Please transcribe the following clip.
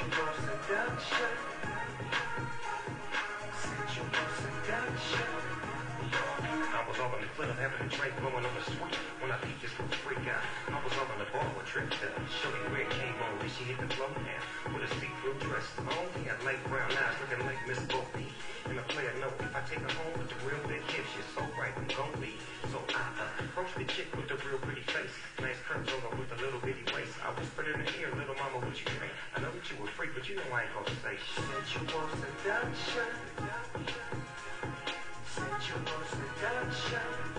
I was off in the club having a drink, blowing on the sweet. When I peeped this little freak out, I was off on the bar with Trick you where it came on. Then she hit the floor now with a see-through dress on. Had light brown eyes looking like Miss Bo Peep. And the player know if I take her home with the real big hips, she's so right, I'm gon' be. So I uh, approached the chick with the real pretty face. Nice curves over with a little bitty waist. I whispered in her ear, little mama, what you think? I know that you were freak, but you know I ain't gonna say shit. Said you want seduction. Said you want seduction.